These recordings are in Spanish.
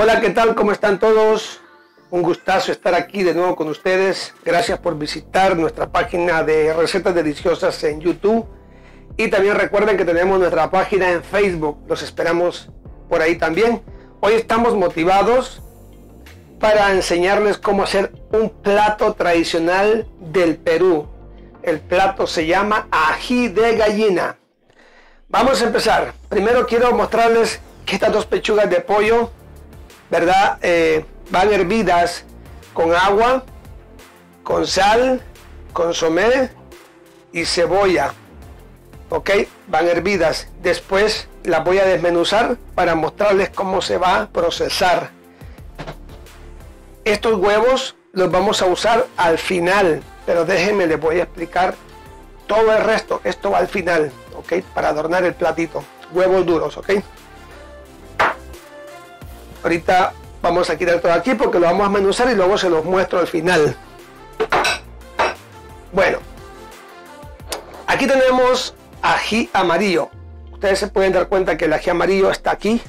Hola, ¿qué tal? ¿Cómo están todos? Un gustazo estar aquí de nuevo con ustedes. Gracias por visitar nuestra página de recetas deliciosas en YouTube. Y también recuerden que tenemos nuestra página en Facebook. Los esperamos por ahí también. Hoy estamos motivados para enseñarles cómo hacer un plato tradicional del Perú. El plato se llama ají de gallina. Vamos a empezar. Primero quiero mostrarles que estas dos pechugas de pollo, ¿verdad? Eh, van hervidas con agua, con sal, consomé y cebolla. ¿Ok? Van hervidas. Después las voy a desmenuzar para mostrarles cómo se va a procesar. Estos huevos los vamos a usar al final, pero déjenme, les voy a explicar todo el resto. Esto va al final, ¿ok? Para adornar el platito. Huevos duros, ¿ok? Ahorita vamos a quitar todo aquí porque lo vamos a menuzar y luego se los muestro al final. Bueno, aquí tenemos ají amarillo. Ustedes se pueden dar cuenta que el ají amarillo está aquí.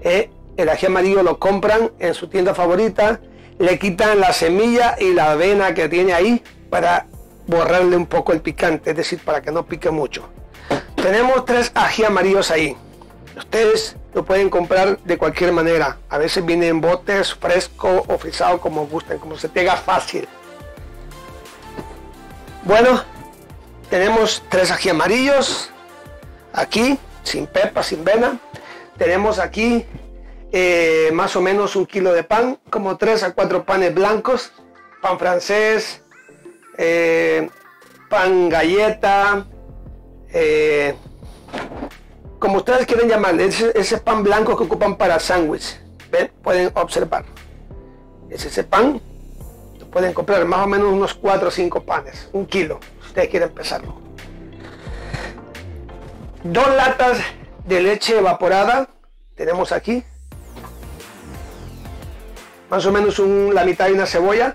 Eh, el ají amarillo lo compran en su tienda favorita. Le quitan la semilla y la avena que tiene ahí para borrarle un poco el picante, es decir, para que no pique mucho. Tenemos tres ají amarillos ahí. Ustedes lo pueden comprar de cualquier manera. A veces viene en botes, fresco o frisado, como gusten, como se pega fácil. Bueno, tenemos tres ají amarillos. Aquí, sin pepa, sin vena. Tenemos aquí eh, más o menos un kilo de pan, como tres a cuatro panes blancos, pan francés, eh, pan galleta, eh, como ustedes quieren llamarle, ese, pan blanco que ocupan para sándwich. Pueden observar. Es ese pan. Pueden comprar más o menos unos 4 o 5 panes. Un kilo, si ustedes quieren empezarlo. Dos latas de leche evaporada. Tenemos aquí. Más o menos la mitad de una cebolla.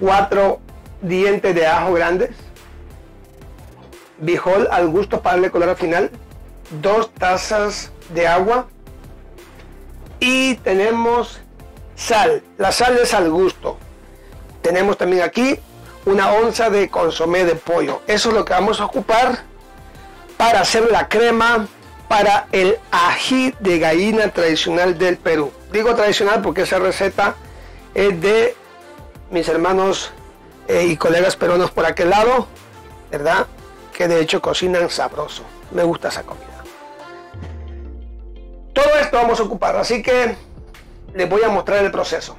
Cuatro dientes de ajo grandes bijol al gusto para darle color al final, dos tazas de agua y tenemos sal. La sal es al gusto. Tenemos también aquí una onza de consomé de pollo. Eso es lo que vamos a ocupar para hacer la crema para el ají de gallina tradicional del Perú. Digo tradicional porque esa receta es de mis hermanos eh, y colegas peruanos por aquel lado, ¿verdad? Que de hecho cocinan sabroso. Me gusta esa comida. Todo esto vamos a ocupar, así que les voy a mostrar el proceso.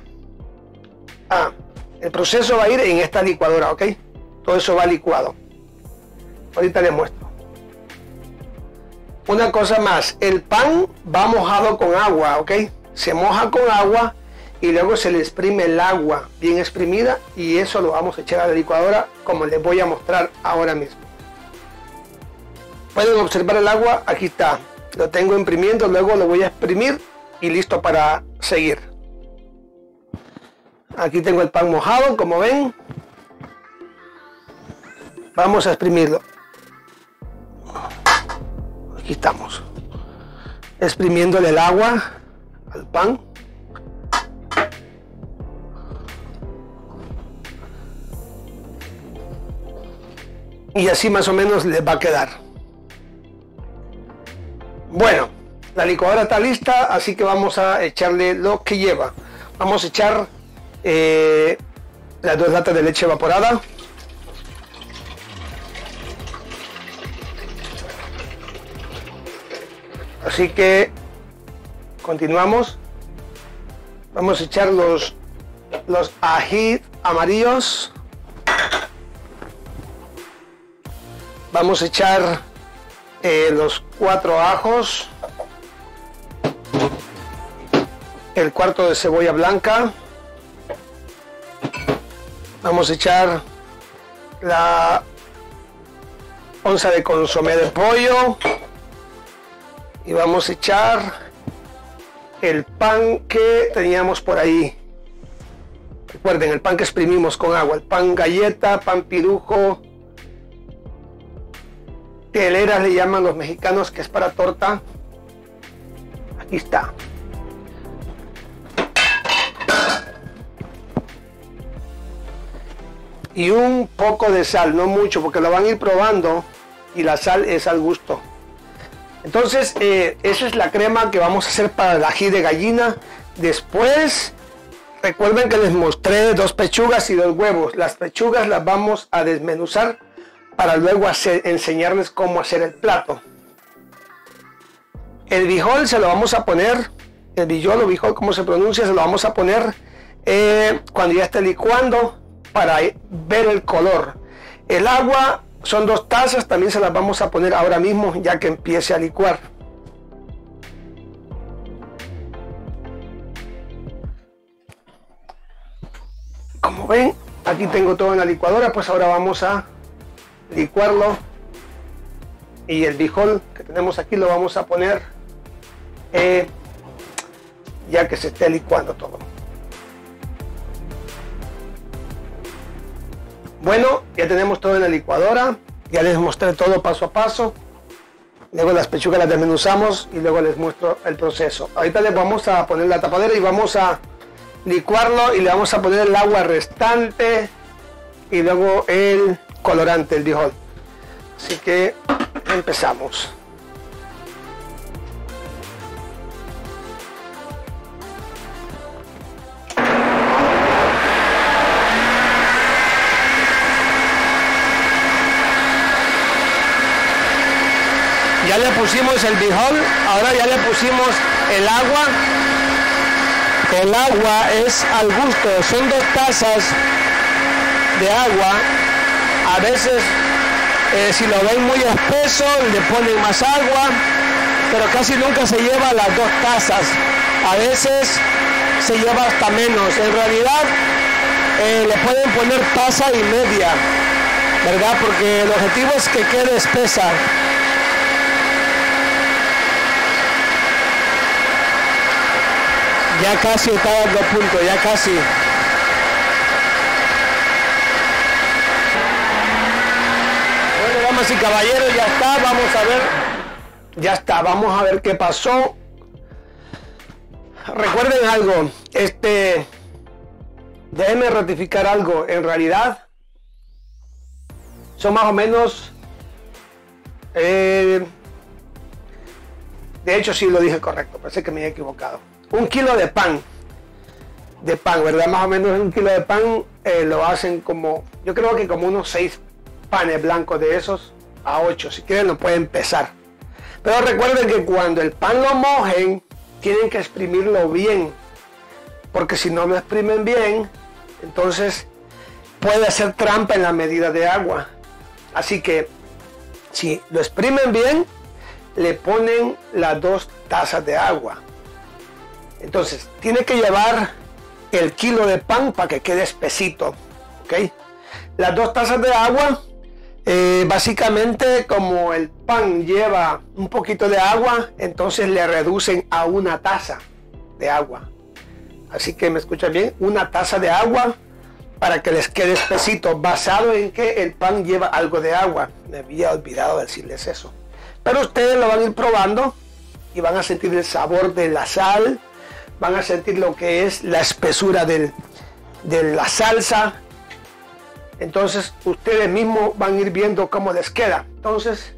Ah, el proceso va a ir en esta licuadora, ¿ok? Todo eso va licuado. Ahorita les muestro. Una cosa más, el pan va mojado con agua, ¿ok? Se moja con agua y luego se le exprime el agua bien exprimida y eso lo vamos a echar a la licuadora como les voy a mostrar ahora mismo. Pueden observar el agua, aquí está. Lo tengo imprimiendo, luego lo voy a exprimir y listo para seguir. Aquí tengo el pan mojado, como ven. Vamos a exprimirlo. Aquí estamos. Exprimiéndole el agua al pan. Y así más o menos les va a quedar. Bueno, la licuadora está lista, así que vamos a echarle lo que lleva. Vamos a echar eh, las dos latas de leche evaporada. Así que continuamos. Vamos a echar los, los ají amarillos. Vamos a echar eh, los cuatro ajos, el cuarto de cebolla blanca, vamos a echar la onza de consomé de pollo. Y vamos a echar el pan que teníamos por ahí. Recuerden, el pan que exprimimos con agua, el pan galleta, pan pirujo, teleras le llaman los mexicanos, que es para torta. Aquí está. Y un poco de sal, no mucho, porque lo van a ir probando y la sal es al gusto. Entonces, eh, esa es la crema que vamos a hacer para el ají de gallina. Después, recuerden que les mostré dos pechugas y dos huevos. Las pechugas las vamos a desmenuzar para luego enseñarles cómo hacer el plato. El bijol se lo vamos a poner, el bijol o bijol, como se pronuncia, se lo vamos a poner eh, cuando ya esté licuando para ver el color. El agua son dos tazas, también se las vamos a poner ahora mismo ya que empiece a licuar. Como ven, aquí tengo todo en la licuadora, pues ahora vamos a licuarlo. Y el bijol que tenemos aquí lo vamos a poner eh, ya que se esté licuando todo. Bueno, ya tenemos todo en la licuadora, ya les mostré todo paso a paso. Luego las pechugas las desmenuzamos y luego les muestro el proceso. Ahorita les vamos a poner la tapadera y vamos a licuarlo y le vamos a poner el agua restante y luego el colorante, el dijol. Así que empezamos. ya le pusimos el bijol, ahora ya le pusimos el agua. El agua es al gusto, son dos tazas de agua. A veces, eh, si lo ven muy espeso, le ponen más agua, pero casi nunca se lleva las dos tazas. A veces se lleva hasta menos. En realidad, eh, le pueden poner taza y media, ¿verdad? Porque el objetivo es que quede espesa. Ya casi está dando punto, ya casi. Damas y caballeros, ya está, vamos a ver. Ya está, vamos a ver qué pasó. Recuerden algo, este, déjenme ratificar algo, en realidad son más o menos, eh, de hecho sí lo dije correcto, parece que me he equivocado un kilo de pan, de pan, ¿verdad? Más o menos un kilo de pan eh, lo hacen como, yo creo que como unos seis panes blancos de esos a 8. Si quieren lo pueden pesar. Pero recuerden que cuando el pan lo mojen, tienen que exprimirlo bien. Porque si no lo exprimen bien, entonces puede hacer trampa en la medida de agua. Así que si lo exprimen bien, le ponen las dos tazas de agua. Entonces, tiene que llevar el kilo de pan para que quede espesito. ¿ok? Las dos tazas de agua, eh, básicamente como el pan lleva un poquito de agua, entonces le reducen a una taza de agua. Así que me escuchan bien, una taza de agua para que les quede espesito, basado en que el pan lleva algo de agua. Me había olvidado decirles eso. Pero ustedes lo van a ir probando y van a sentir el sabor de la sal, van a sentir lo que es la espesura de la salsa. Entonces ustedes mismos van a ir viendo cómo les queda. Entonces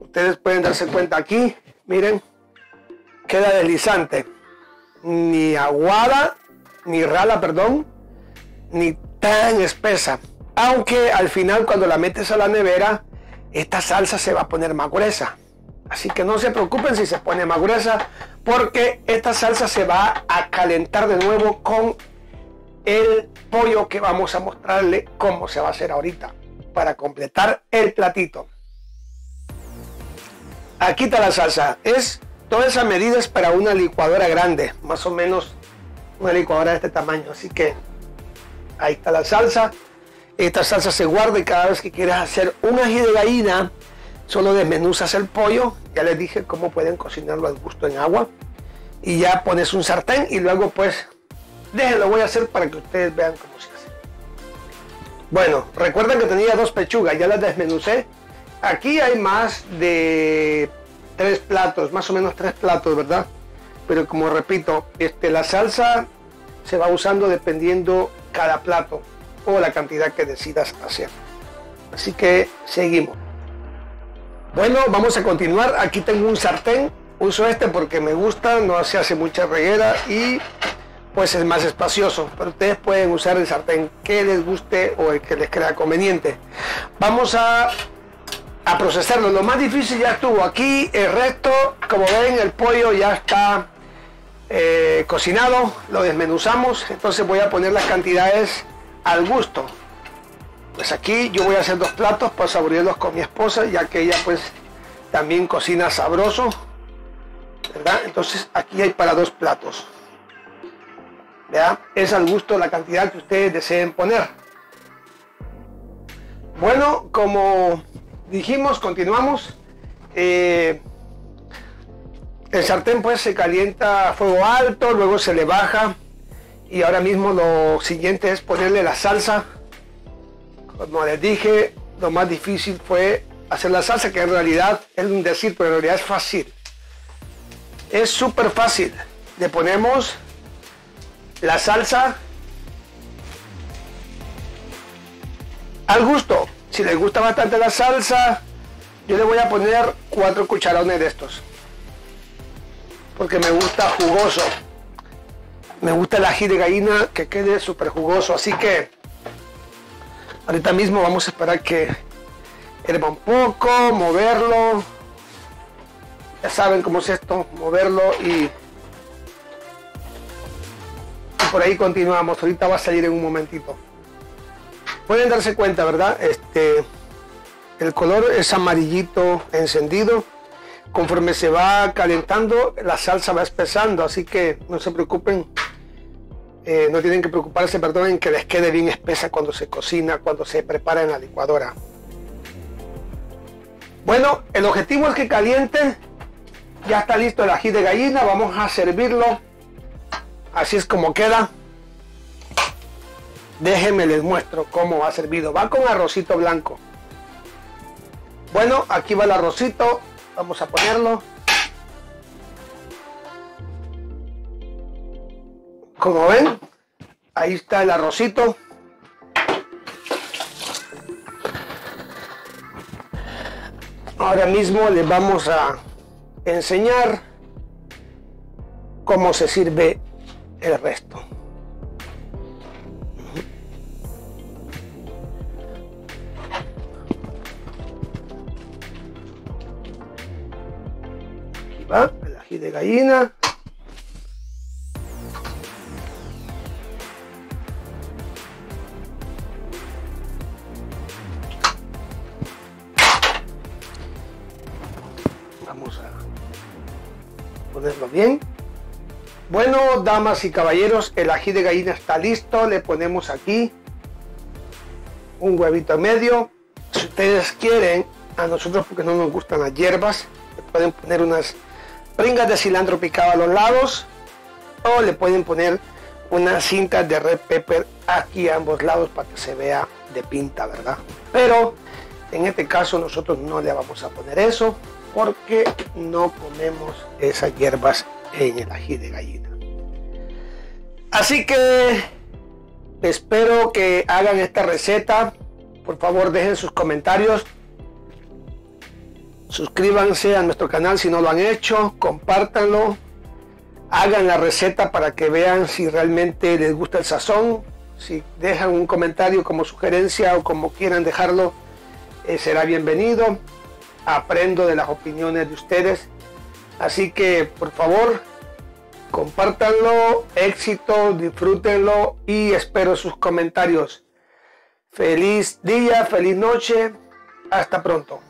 ustedes pueden darse cuenta aquí, miren, queda deslizante. Ni aguada, ni rala, perdón, ni tan espesa. Aunque al final cuando la metes a la nevera, esta salsa se va a poner más gruesa. Así que no se preocupen si se pone más gruesa, porque esta salsa se va a calentar de nuevo con el pollo que vamos a mostrarle cómo se va a hacer ahorita para completar el platito. Aquí está la salsa. Es toda esa medida para una licuadora grande, más o menos una licuadora de este tamaño. Así que ahí está la salsa. Esta salsa se guarda y cada vez que quieras hacer un ají de gallina Solo desmenuzas el pollo, ya les dije cómo pueden cocinarlo al gusto en agua. Y ya pones un sartén y luego pues déjenlo, voy a hacer para que ustedes vean cómo se hace. Bueno, recuerden que tenía dos pechugas, ya las desmenucé. Aquí hay más de tres platos, más o menos tres platos, ¿verdad? pero como repito, este, la salsa se va usando dependiendo cada plato o la cantidad que decidas hacer. Así que seguimos. Bueno, vamos a continuar. Aquí tengo un sartén. Uso este porque me gusta, no se hace mucha reguera y pues es más espacioso. Pero ustedes pueden usar el sartén que les guste o el que les crea conveniente. Vamos a, a procesarlo. Lo más difícil ya estuvo. Aquí el resto, como ven, el pollo ya está eh, cocinado. Lo desmenuzamos. Entonces voy a poner las cantidades al gusto. Pues aquí yo voy a hacer dos platos para saborearlos con mi esposa, ya que ella pues también cocina sabroso. ¿Verdad? Entonces aquí hay para dos platos. Es al gusto la cantidad que ustedes deseen poner. Bueno, como dijimos, continuamos. Eh, el sartén pues se calienta a fuego alto, luego se le baja y ahora mismo lo siguiente es ponerle la salsa como les dije lo más difícil fue hacer la salsa que en realidad es un decir pero en realidad es fácil es súper fácil le ponemos la salsa al gusto si les gusta bastante la salsa yo le voy a poner cuatro cucharones de estos porque me gusta jugoso me gusta el ají de gallina que quede súper jugoso. Así que ahorita mismo vamos a esperar que herva un poco, moverlo. Ya saben cómo es esto, moverlo y, por ahí continuamos. Ahorita va a salir en un momentito. Pueden darse cuenta, ¿verdad? Este, el color es amarillito encendido. Conforme se va calentando, la salsa va espesando, así que no se preocupen eh, no tienen que preocuparse, perdón, en que les quede bien espesa cuando se cocina, cuando se prepara en la licuadora. Bueno, el objetivo es que caliente. Ya está listo el ají de gallina. Vamos a servirlo. Así es como queda. Déjenme les muestro cómo va servido. Va con arrocito blanco. Bueno, aquí va el arrocito. Vamos a ponerlo. Como ven, ahí está el arrocito. Ahora mismo les vamos a enseñar cómo se sirve el resto. Aquí va el ají de gallina. ponerlo bien. Bueno, damas y caballeros, el ají de gallina está listo. Le ponemos aquí un huevito medio. Si ustedes quieren, a nosotros porque no nos gustan las hierbas, le pueden poner unas pringas de cilantro picado a los lados o le pueden poner unas cintas de red pepper aquí a ambos lados para que se vea de pinta, ¿verdad? Pero en este caso nosotros no le vamos a poner eso porque no ponemos esas hierbas en el ají de gallina. Así que espero que hagan esta receta. Por favor, dejen sus comentarios. Suscríbanse a nuestro canal si no lo han hecho. Compártanlo. Hagan la receta para que vean si realmente les gusta el sazón. Si dejan un comentario como sugerencia o como quieran dejarlo, eh, será bienvenido aprendo de las opiniones de ustedes. Así que por favor, compártanlo, éxito, disfrútenlo y espero sus comentarios. Feliz día, feliz noche, hasta pronto.